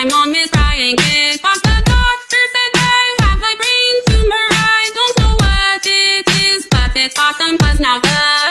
I'm on Miss Crying Kid. Fuck the doctor said I have a brain tumor. I don't know what it is, but it's awesome cause now the